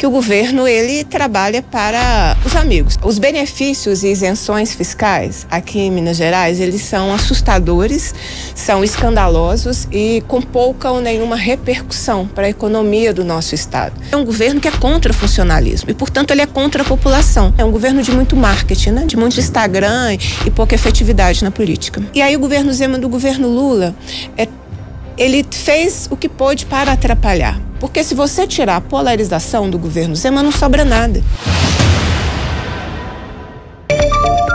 que o governo ele trabalha para os amigos. Os benefícios e isenções fiscais aqui em Minas Gerais, eles são assustadores, são escandalosos e com pouca ou nenhuma repercussão para a economia do nosso estado. É um governo que é contra o funcionalismo e, portanto, ele é contra a população. É um governo de muito marketing, né? de muito Instagram e pouca efetividade na política. E aí o governo Zema do governo Lula é ele fez o que pôde para atrapalhar. Porque se você tirar a polarização do governo Zema, não sobra nada.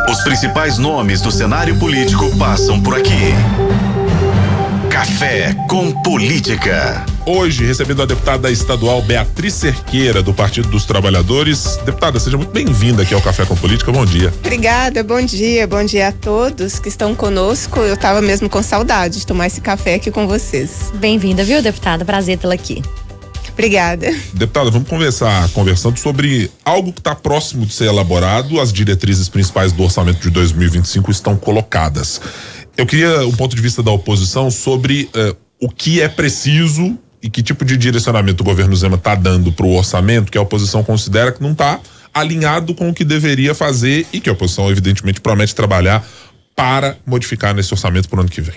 Os principais nomes do cenário político passam por aqui. Café com Política. Hoje, recebendo a deputada estadual Beatriz Cerqueira, do Partido dos Trabalhadores. Deputada, seja muito bem-vinda aqui ao Café com Política. Bom dia. Obrigada, bom dia. Bom dia a todos que estão conosco. Eu estava mesmo com saudade de tomar esse café aqui com vocês. Bem-vinda, viu, deputada? Prazer tê-la aqui. Obrigada. Deputada, vamos conversar conversando sobre algo que está próximo de ser elaborado. As diretrizes principais do orçamento de 2025 estão colocadas. Eu queria um ponto de vista da oposição sobre uh, o que é preciso e que tipo de direcionamento o governo Zema está dando para o orçamento que a oposição considera que não está alinhado com o que deveria fazer e que a oposição evidentemente promete trabalhar para modificar nesse orçamento para o ano que vem?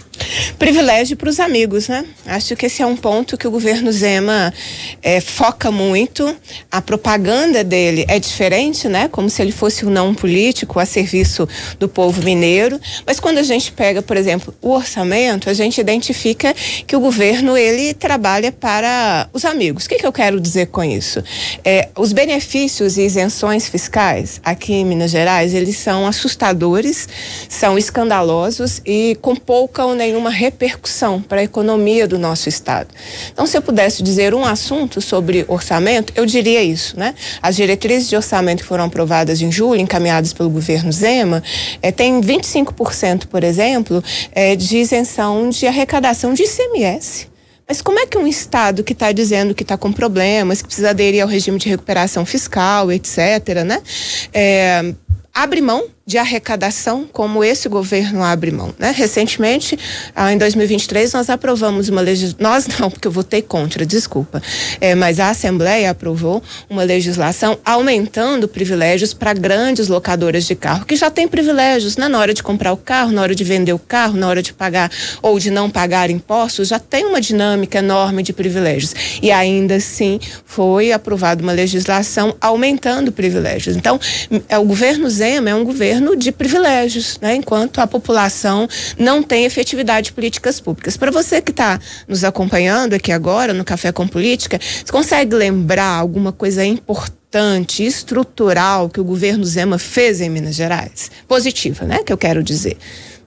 Privilégio para os amigos, né? Acho que esse é um ponto que o governo Zema é, foca muito. A propaganda dele é diferente, né? Como se ele fosse um não político a serviço do povo mineiro. Mas quando a gente pega, por exemplo, o orçamento, a gente identifica que o governo ele trabalha para os amigos. O que, que eu quero dizer com isso? É, os benefícios e isenções fiscais aqui em Minas Gerais eles são assustadores, são escandalosos e com pouca ou nenhuma repercussão para a economia do nosso estado. Então, se eu pudesse dizer um assunto sobre orçamento, eu diria isso, né? As diretrizes de orçamento que foram aprovadas em julho, encaminhadas pelo governo Zema, é, tem 25%, por exemplo, é, de isenção de arrecadação de ICMS. Mas como é que um Estado que está dizendo que está com problemas, que precisa aderir ao regime de recuperação fiscal, etc., né? É, abre mão de arrecadação como esse governo abre mão. Né? Recentemente, ah, em 2023, nós aprovamos uma legislação, nós não, porque eu votei contra, desculpa, é, mas a Assembleia aprovou uma legislação aumentando privilégios para grandes locadoras de carro, que já têm privilégios né? na hora de comprar o carro, na hora de vender o carro, na hora de pagar ou de não pagar impostos, já tem uma dinâmica enorme de privilégios. E ainda assim foi aprovada uma legislação aumentando privilégios. Então, é, o governo Zema é um governo governo de privilégios, né? enquanto a população não tem efetividade de políticas públicas. Para você que está nos acompanhando aqui agora no Café com Política, você consegue lembrar alguma coisa importante? estrutural que o governo Zema fez em Minas Gerais? Positiva, né? Que eu quero dizer.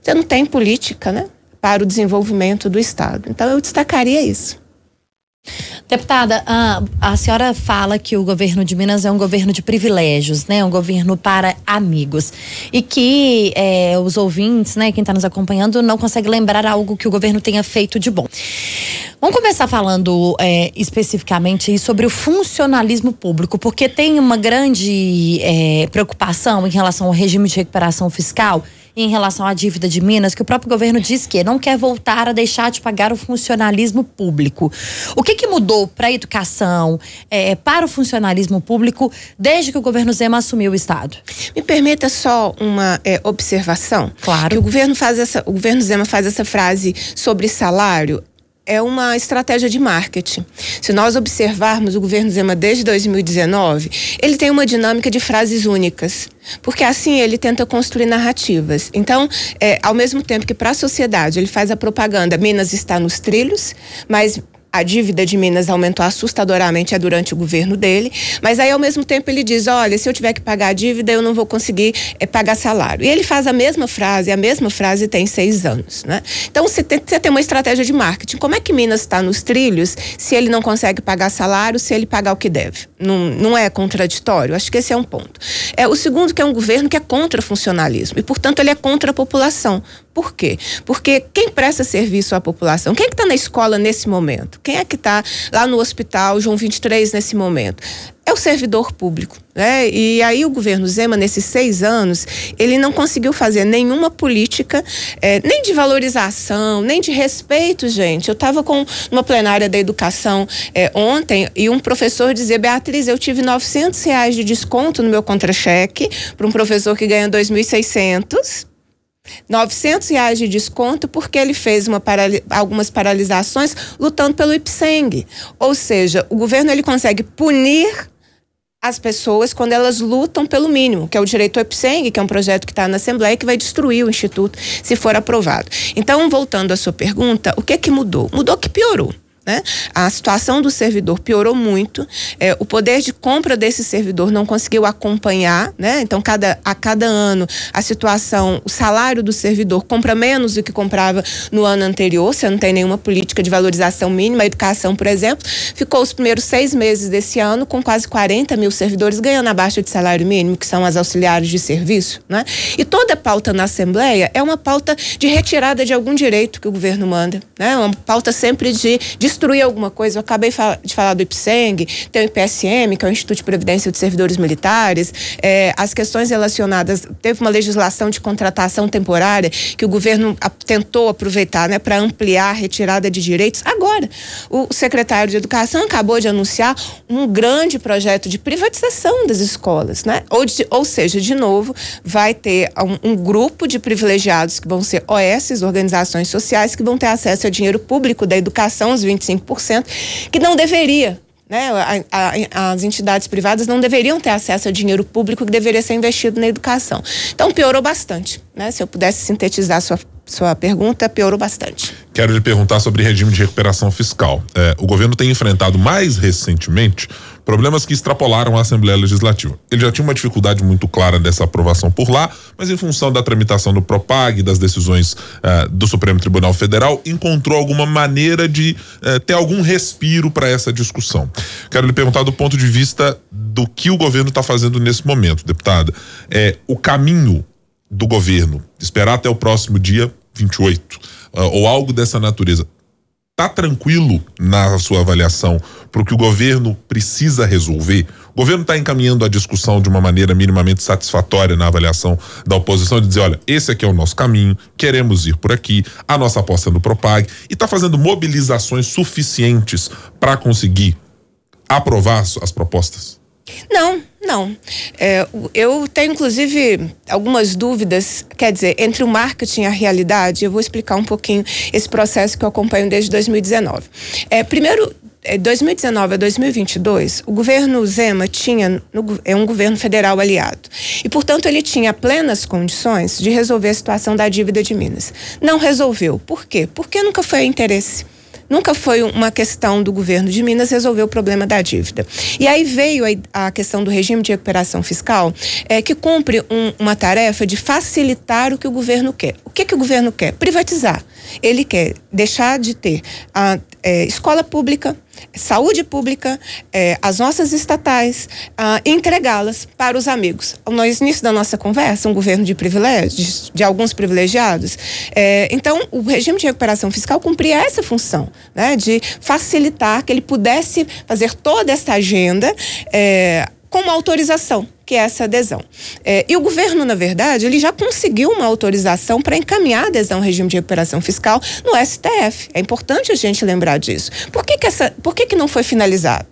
Você não tem política, né? Para o desenvolvimento do Estado. Então eu destacaria isso. Deputada, a, a, senhora fala que o governo de Minas é um governo de privilégios, né? Um governo para amigos. E que é, os ouvintes, né, quem está nos acompanhando, não consegue lembrar algo que o governo tenha feito de bom. Vamos começar falando é, especificamente sobre o funcionalismo público, porque tem uma grande é, preocupação em relação ao regime de recuperação fiscal em relação à dívida de Minas, que o próprio governo diz que não quer voltar a deixar de pagar o funcionalismo público. O que, que mudou para a educação, é, para o funcionalismo público, desde que o governo Zema assumiu o Estado? Me permita só uma é, observação. Claro. Que o governo faz essa, o governo Zema faz essa frase sobre salário é uma estratégia de marketing. Se nós observarmos o governo Zema desde 2019, ele tem uma dinâmica de frases únicas, porque assim ele tenta construir narrativas. Então, é, ao mesmo tempo que para a sociedade ele faz a propaganda, Minas está nos trilhos, mas a dívida de Minas aumentou assustadoramente é durante o governo dele, mas aí ao mesmo tempo ele diz, olha, se eu tiver que pagar a dívida, eu não vou conseguir é, pagar salário. E ele faz a mesma frase, a mesma frase tem seis anos, né? Então você tem, você tem uma estratégia de marketing. Como é que Minas está nos trilhos se ele não consegue pagar salário, se ele pagar o que deve? Não, não é contraditório? Acho que esse é um ponto. É, o segundo que é um governo que é contra funcionalismo e, portanto, ele é contra a população. Por quê? Porque quem presta serviço à população, quem é que está na escola nesse momento? Quem é que está lá no hospital João 23 nesse momento? é o servidor público. Né? E aí o governo Zema, nesses seis anos, ele não conseguiu fazer nenhuma política, é, nem de valorização, nem de respeito, gente. Eu estava com uma plenária da educação é, ontem e um professor dizia, Beatriz, eu tive 900 reais de desconto no meu contra-cheque para um professor que ganha 2.600 900 reais de desconto porque ele fez parali algumas paralisações lutando pelo IPSENG. Ou seja, o governo ele consegue punir as pessoas quando elas lutam pelo mínimo, que é o direito ao IPSENG, que é um projeto que está na Assembleia que vai destruir o Instituto se for aprovado. Então, voltando à sua pergunta, o que que mudou? Mudou que piorou. Né? A situação do servidor piorou muito, é, o poder de compra desse servidor não conseguiu acompanhar, né? então cada, a cada ano a situação, o salário do servidor compra menos do que comprava no ano anterior, você não tem nenhuma política de valorização mínima, a educação, por exemplo, ficou os primeiros seis meses desse ano com quase 40 mil servidores ganhando abaixo de salário mínimo, que são as auxiliares de serviço. Né? E toda pauta na Assembleia é uma pauta de retirada de algum direito que o governo manda, né? uma pauta sempre de, de destruir alguma coisa. Eu acabei de falar do IPSENG, tem o IPSM, que é o Instituto de Previdência de Servidores Militares, é, as questões relacionadas. Teve uma legislação de contratação temporária que o governo tentou aproveitar né, para ampliar a retirada de direitos. Agora, o secretário de Educação acabou de anunciar um grande projeto de privatização das escolas, né? Ou, de, ou seja, de novo, vai ter um, um grupo de privilegiados que vão ser OS, organizações sociais, que vão ter acesso a dinheiro público da educação, os 25 25%, que não deveria né? A, a, as entidades privadas não deveriam ter acesso a dinheiro público que deveria ser investido na educação. Então piorou bastante. Né? Se eu pudesse sintetizar sua, sua pergunta, piorou bastante. Quero lhe perguntar sobre regime de recuperação fiscal. É, o governo tem enfrentado mais recentemente problemas que extrapolaram a Assembleia Legislativa. Ele já tinha uma dificuldade muito clara dessa aprovação por lá, mas em função da tramitação do Propag, das decisões uh, do Supremo Tribunal Federal, encontrou alguma maneira de uh, ter algum respiro para essa discussão. Quero lhe perguntar do ponto de vista do que o governo está fazendo nesse momento, deputada. É, o caminho do governo, esperar até o próximo dia 28, uh, ah, ou algo dessa natureza, Está tranquilo na sua avaliação para o que o governo precisa resolver? O governo está encaminhando a discussão de uma maneira minimamente satisfatória na avaliação da oposição de dizer, olha, esse aqui é o nosso caminho, queremos ir por aqui, a nossa aposta é no Propag e está fazendo mobilizações suficientes para conseguir aprovar as propostas? Não, não. É, eu tenho, inclusive, algumas dúvidas, quer dizer, entre o marketing e a realidade. Eu vou explicar um pouquinho esse processo que eu acompanho desde 2019. É, primeiro, 2019 é, a 2022, o governo Zema tinha é um governo federal aliado e, portanto, ele tinha plenas condições de resolver a situação da dívida de Minas. Não resolveu. Por quê? Porque nunca foi interesse. Nunca foi uma questão do governo de Minas resolver o problema da dívida. E aí veio a, questão do regime de recuperação fiscal, é, que cumpre um, uma tarefa de facilitar o que o governo quer. O que, que o governo quer? Privatizar. Ele quer deixar de ter a é, escola pública, saúde pública, é, as nossas estatais, ah, entregá-las para os amigos. No início da nossa conversa, um governo de privilégios, de, alguns privilegiados. É, então, o regime de recuperação fiscal cumpria essa função, né, de facilitar que ele pudesse fazer toda essa agenda é, com uma autorização que é essa adesão. É, e o governo, na verdade, ele já conseguiu uma autorização para encaminhar a adesão ao regime de recuperação fiscal no STF. É importante a gente lembrar disso. Por que, que, essa, por que, que não foi finalizado?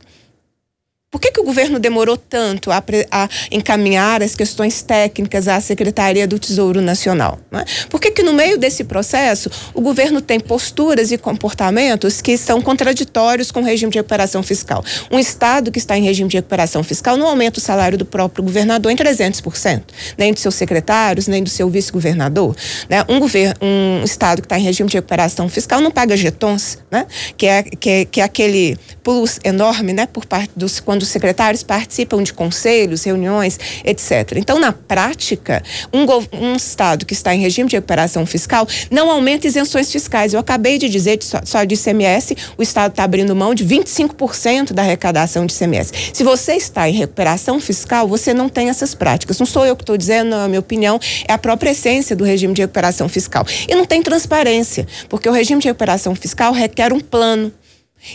Por que, que o governo demorou tanto a, a, encaminhar as questões técnicas à Secretaria do Tesouro Nacional? Né? Por que, que, no meio desse processo, o governo tem posturas e comportamentos que são contraditórios com o regime de recuperação fiscal? Um Estado que está em regime de recuperação fiscal não aumenta o salário do próprio governador em 300%, nem dos seus secretários, nem do seu vice-governador. Né? Um, um Estado que está em regime de recuperação fiscal não paga jetons, né? que, é, que, é, que é aquele plus enorme né? por parte dos. Quando os secretários participam de conselhos, reuniões, etc. Então, na prática, um, um Estado que está em regime de recuperação fiscal não aumenta isenções fiscais. Eu acabei de dizer, só, só de ICMS, o Estado está abrindo mão de 25% da arrecadação de ICMS. Se você está em recuperação fiscal, você não tem essas práticas. Não sou eu que estou dizendo, na minha opinião, é a própria essência do regime de recuperação fiscal. E não tem transparência, porque o regime de recuperação fiscal requer um plano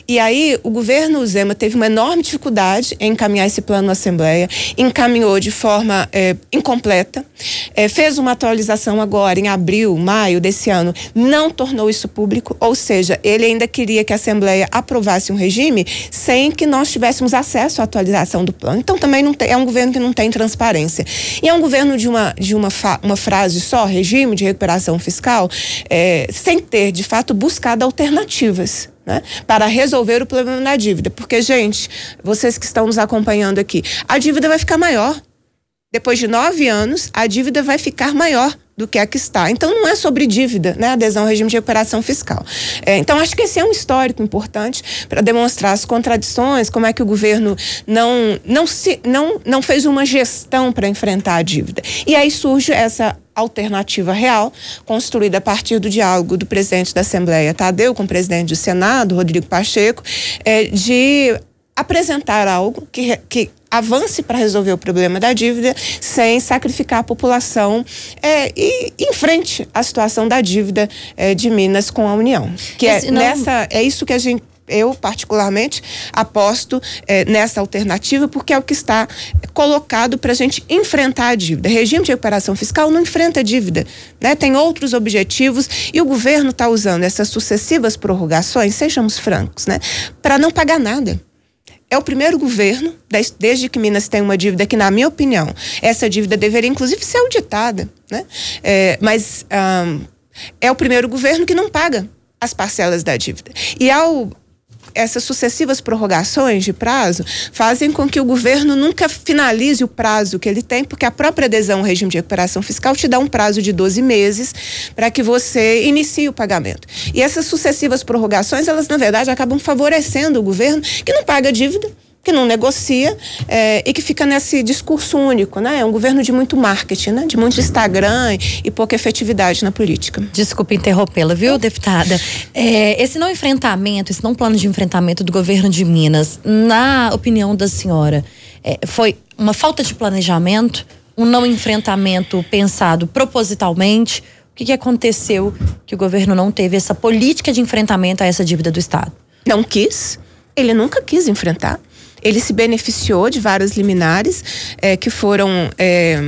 E aí o governo Zema teve uma enorme dificuldade em encaminhar esse plano na Assembleia, encaminhou de forma é, incompleta, é, fez uma atualização agora em abril, maio desse ano, não tornou isso público, ou seja, ele ainda queria que a Assembleia aprovasse um regime sem que nós tivéssemos acesso à atualização do plano. Então também não tem, é um governo que não tem transparência. E é um governo de uma, de uma, fa, uma frase só, regime de recuperação fiscal, é, sem ter de fato buscado alternativas né, para resolver o problema da dívida. Porque, gente, vocês que estão nos acompanhando aqui, a dívida vai ficar maior. Depois de nove anos, a dívida vai ficar maior do que a que está. Então não é sobre dívida, né? Adesão ao regime de recuperação fiscal. É, então acho que esse é um histórico importante para demonstrar as contradições, como é que o governo não não se não não fez uma gestão para enfrentar a dívida. E aí surge essa alternativa real, construída a partir do diálogo do presidente da Assembleia, Tadeu, com o presidente do Senado, Rodrigo Pacheco, é, de apresentar algo que, que avance para resolver o problema da dívida sem sacrificar a população é, e enfrente a situação da dívida é, de Minas com a União. Que é, não... nessa, é isso que a gente eu particularmente aposto eh, nessa alternativa porque é o que está colocado para a gente enfrentar a dívida. Regime de recuperação fiscal não enfrenta a dívida, né? Tem outros objetivos e o governo está usando essas sucessivas prorrogações, sejamos francos, né? Para não pagar nada. É o primeiro governo, desde que Minas tem uma dívida que, na minha opinião, essa dívida deveria inclusive ser auditada, né? É, mas um, é o primeiro governo que não paga as parcelas da dívida. E ao essas sucessivas prorrogações de prazo fazem com que o governo nunca finalize o prazo que ele tem, porque a própria adesão ao regime de recuperação fiscal te dá um prazo de 12 meses para que você inicie o pagamento. E essas sucessivas prorrogações, elas na verdade acabam favorecendo o governo que não paga dívida que não negocia é, e que fica nesse discurso único, né? É um governo de muito marketing, né? De muito Instagram e, pouca efetividade na política. Desculpe interrompê-la, viu, deputada? É, esse não enfrentamento, esse não plano de enfrentamento do governo de Minas, na opinião da senhora, é, foi uma falta de planejamento, um não enfrentamento pensado propositalmente? O que, que aconteceu que o governo não teve essa política de enfrentamento a essa dívida do Estado? Não quis. Ele nunca quis enfrentar. Ele se beneficiou de vários liminares é, que foram é,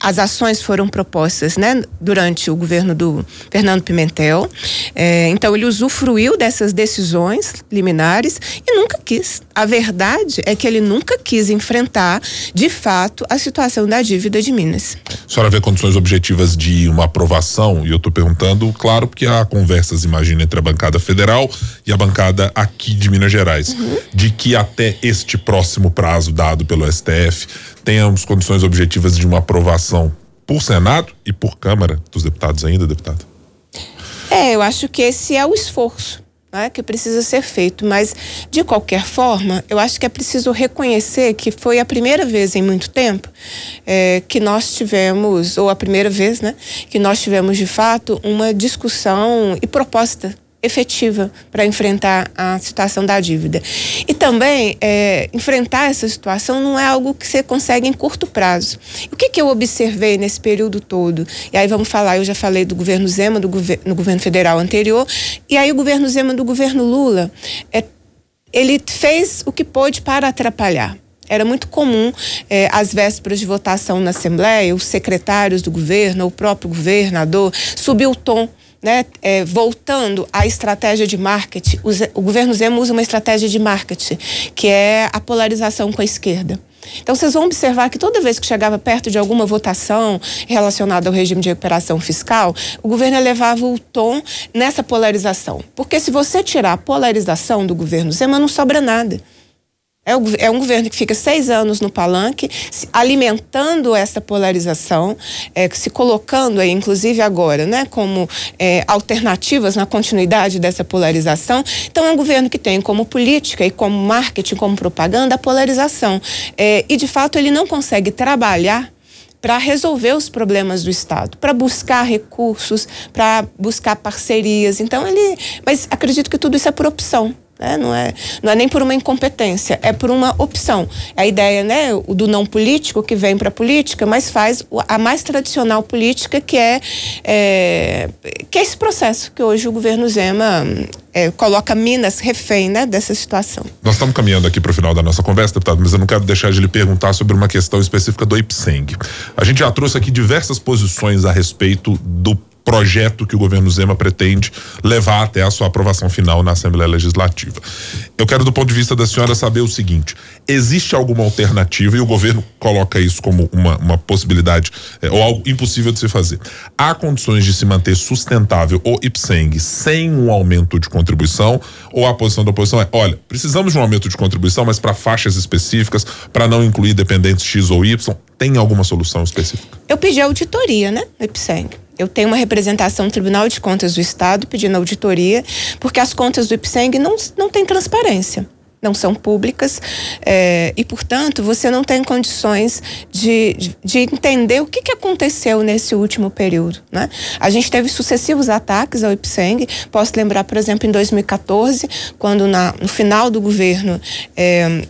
as ações foram propostas né, durante o governo do Fernando Pimentel. É, então, ele usufruiu dessas decisões liminares e nunca quis. A verdade é que ele nunca quis enfrentar, de fato, a situação da dívida de Minas. A senhora vê condições objetivas de uma aprovação? E eu estou perguntando, claro, porque há conversas, imagina, entre a bancada federal e a bancada aqui de Minas Gerais, uhum. de que até este próximo prazo dado pelo STF tenhamos condições objetivas de uma aprovação por Senado e por Câmara dos Deputados ainda, deputada? É, eu acho que esse é o esforço. Né, que precisa ser feito, mas de qualquer forma, eu acho que é preciso reconhecer que foi a primeira vez em muito tempo é, que nós tivemos, ou a primeira vez, né, que nós tivemos de fato uma discussão e proposta efetiva para enfrentar a situação da dívida. E também é, enfrentar essa situação não é algo que você consegue em curto prazo. O que, que eu observei nesse período todo? E aí vamos falar, eu já falei do governo Zema, do gover no governo federal anterior, e aí o governo Zema do governo Lula, é, ele fez o que pôde para atrapalhar era muito comum, eh, às vésperas de votação na Assembleia, os secretários do governo, o próprio governador, subir o tom né, é, voltando à estratégia de marketing, o governo Zema usa uma estratégia de marketing, que é a polarização com a esquerda. Então, vocês vão observar que toda vez que chegava perto de alguma votação relacionada ao regime de recuperação fiscal, o governo elevava o tom nessa polarização. Porque se você tirar a polarização do governo Zema, não sobra nada. É, é, um governo que fica seis anos no palanque, alimentando essa polarização, é, se colocando aí, inclusive agora, né, como é, alternativas na continuidade dessa polarização. Então, é um governo que tem como política e como marketing, como propaganda, a polarização. É, e, de fato, ele não consegue trabalhar para resolver os problemas do Estado, para buscar recursos, para buscar parcerias. Então, ele. Mas acredito que tudo isso é por opção. Né? Não, é, não é nem por uma incompetência, é por uma opção. A ideia né, do não político que vem para a política, mas faz a mais tradicional política, que é, é, que é esse processo que hoje o governo Zema é, coloca Minas refém né, dessa situação. Nós estamos caminhando aqui para o final da nossa conversa, deputado, mas eu não quero deixar de lhe perguntar sobre uma questão específica do IPSENG. A gente já trouxe aqui diversas posições a respeito do projeto que o governo Zema pretende levar até a sua aprovação final na Assembleia Legislativa. Eu quero, do ponto de vista da senhora, saber o seguinte: existe alguma alternativa, e o governo coloca isso como uma, uma possibilidade é, ou algo impossível de se fazer. Há condições de se manter sustentável o IPSENG sem um aumento de contribuição? Ou a posição da oposição é: olha, precisamos de um aumento de contribuição, mas para faixas específicas, para não incluir dependentes X ou Y? Tem alguma solução específica? Eu pedi auditoria, né, IPSENG. Eu tenho uma representação no Tribunal de Contas do Estado pedindo auditoria, porque as contas do IPSENG não, não têm transparência não são públicas é, e, portanto, você não tem condições de, de, de, entender o que, que aconteceu nesse último período. Né? A gente teve sucessivos ataques ao IPSENG. Posso lembrar, por exemplo, em 2014, quando na, no final do governo é,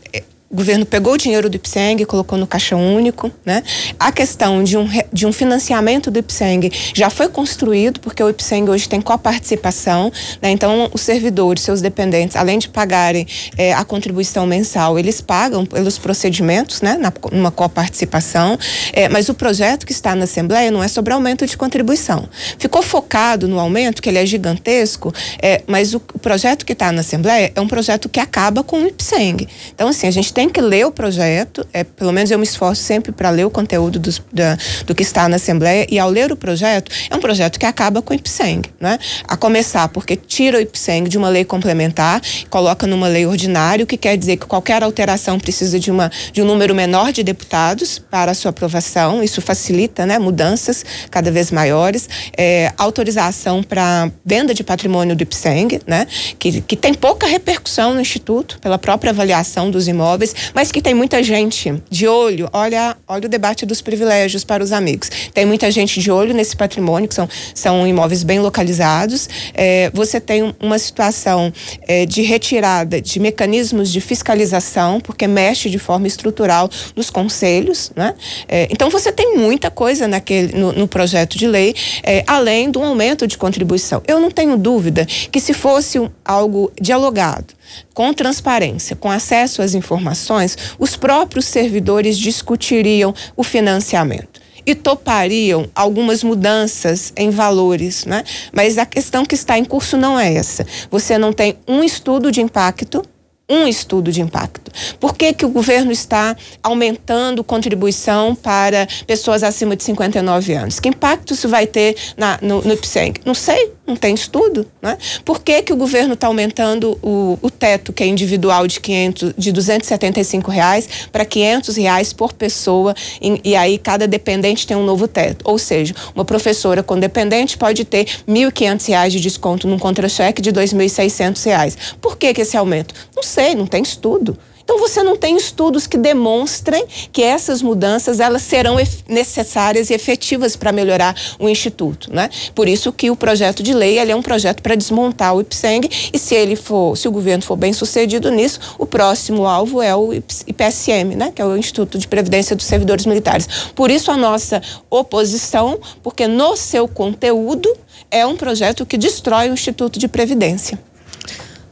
o governo pegou o dinheiro do IPSENG, colocou no caixa único, né? A questão de um, de um financiamento do IPSENG já foi construído, porque o IPSENG hoje tem coparticipação, né? Então, os servidores, seus dependentes, além de pagarem é, a contribuição mensal, eles pagam pelos procedimentos, né? Na, numa coparticipação, é, mas o projeto que está na Assembleia não é sobre aumento de contribuição. Ficou focado no aumento, que ele é gigantesco, é, mas o, o projeto que está na Assembleia é um projeto que acaba com o IPSENG. Então, assim, a gente tem tem que ler o projeto, é, pelo menos eu me esforço sempre para ler o conteúdo dos, da, do que está na Assembleia, e ao ler o projeto, é um projeto que acaba com o IPSENG, né? A começar porque tira o IPSENG de uma lei complementar, coloca numa lei ordinária, o que quer dizer que qualquer alteração precisa de, uma, de um número menor de deputados para a sua aprovação, isso facilita né, mudanças cada vez maiores, é, autorização para venda de patrimônio do IPSENG, né, que, que tem pouca repercussão no Instituto, pela própria avaliação dos imóveis, mas que tem muita gente de olho. Olha, olha o debate dos privilégios para os amigos. Tem muita gente de olho nesse patrimônio, que são, são imóveis bem localizados. É, você tem uma situação é, de retirada de mecanismos de fiscalização, porque mexe de forma estrutural nos conselhos. Né? É, então, você tem muita coisa naquele, no, no projeto de lei, é, além do aumento de contribuição. Eu não tenho dúvida que, se fosse algo dialogado, com transparência, com acesso às informações, os próprios servidores discutiriam o financiamento e topariam algumas mudanças em valores, né? Mas a questão que está em curso não é essa. Você não tem um estudo de impacto um estudo de impacto. Por que, que o governo está aumentando contribuição para pessoas acima de 59 anos? Que impacto isso vai ter na, no, no? Não sei, não tem estudo. Né? Por que, que o governo está aumentando o, o teto, que é individual, de, 500, de 275 reais para 500 reais por pessoa, e, aí cada dependente tem um novo teto. Ou seja, uma professora com dependente pode ter 1.500 reais de desconto num contra-cheque de 2.600 reais. Por que, que esse aumento? Não sei, não tem estudo. Então você não tem estudos que demonstrem que essas mudanças elas serão necessárias e efetivas para melhorar o instituto, né? Por isso que o projeto de lei é um projeto para desmontar o IPSENG e se ele for, se o governo for bem sucedido nisso, o próximo alvo é o IPSM, né? Que é o Instituto de Previdência dos Servidores Militares. Por isso a nossa oposição, porque no seu conteúdo é um projeto que destrói o Instituto de Previdência.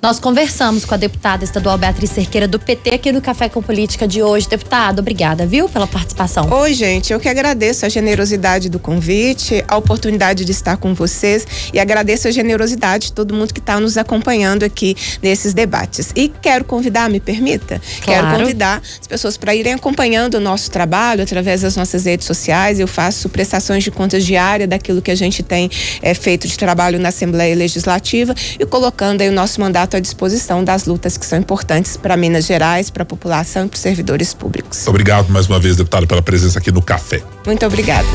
Nós conversamos com a deputada estadual Beatriz Cerqueira do PT aqui no Café com Política de hoje. Deputada, obrigada, viu, pela participação. Oi, gente, eu que agradeço a generosidade do convite, a oportunidade de estar com vocês e agradeço a generosidade de todo mundo que está nos acompanhando aqui nesses debates. E quero convidar, me permita? Claro. Quero convidar as pessoas para irem acompanhando o nosso trabalho através das nossas redes sociais. Eu faço prestações de contas diárias daquilo que a gente tem é, feito de trabalho na Assembleia Legislativa e colocando aí o nosso mandato à disposição das lutas que são importantes para Minas Gerais, para a população e para os servidores públicos. Obrigado mais uma vez, deputado, pela presença aqui no Café. Muito obrigada.